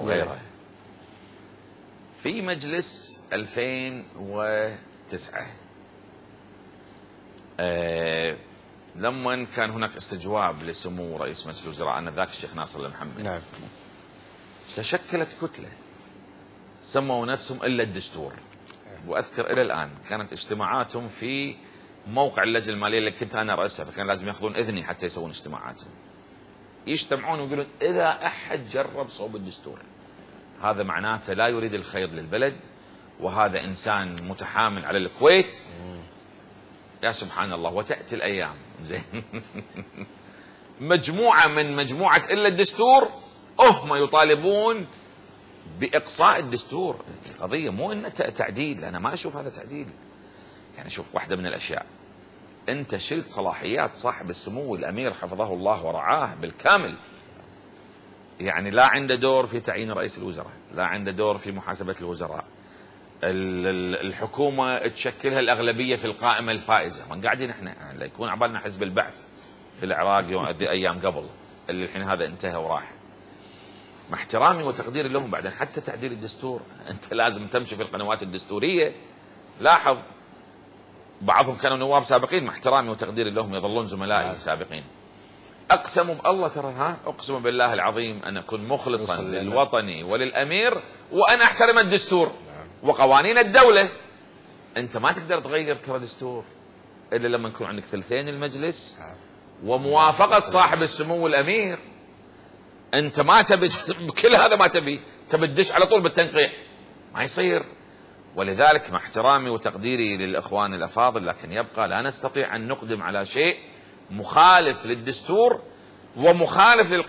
وغيره في مجلس 2009 آه لما كان هناك استجواب لسمو رئيس مجلس الوزراء انذاك الشيخ ناصر المحمد نعم. تشكلت كتلة. سموا نفسهم إلا الدستور. وأذكر إلى الآن كانت اجتماعاتهم في موقع اللجنة المالية اللي كنت أنا رأسها فكان لازم يأخذون إذني حتى يسوون اجتماعاتهم. يجتمعون ويقولون إذا أحد جرب صوب الدستور. هذا معناته لا يريد الخير للبلد وهذا إنسان متحامل على الكويت. يا سبحان الله وتأتي الأيام. زين. مجموعة من مجموعة إلا الدستور هم يطالبون بإقصاء الدستور. القضية مو ان تعديل أنا ما أشوف هذا تعديل. يعني شوف واحدة من الأشياء. انت شلت صلاحيات صاحب السمو الامير حفظه الله ورعاه بالكامل. يعني لا عنده دور في تعيين رئيس الوزراء لا عنده دور في محاسبة الوزراء. ال- ال- الحكومة تشكلها الأغلبية في القائمة الفائزة. ما قاعدين إحنا؟ لا يكون عبالنا حزب البعث في العراق أيام قبل اللي الحين هذا انتهى وراح. مع احترامي وتقديري لهم بعدين حتى تعديل الدستور. أنت لازم تمشي في القنوات الدستورية. لاحظ بعضهم كانوا نواب سابقين مع احترامي وتقديري لهم يظلون زملائي السابقين. اقسموا بالله ترى ها؟ أقسم بالله العظيم أن أكون مخلصا لنا. للوطني وللأمير وأنا أحترم الدستور. وقوانين الدولة. أنت ما تقدر تغير ترى دستور إلا لما يكون عندك ثلثين المجلس نعم. وموافقة صاحب السمو الأمير. أنت ما تبي بكل هذا ما تبي تبي تدش على طول بالتنقيح. ما يصير. ولذلك مع احترامي وتقديري للإخوان الأفاضل لكن يبقى لا نستطيع أن نقدم على شيء مخالف للدستور ومخالف لل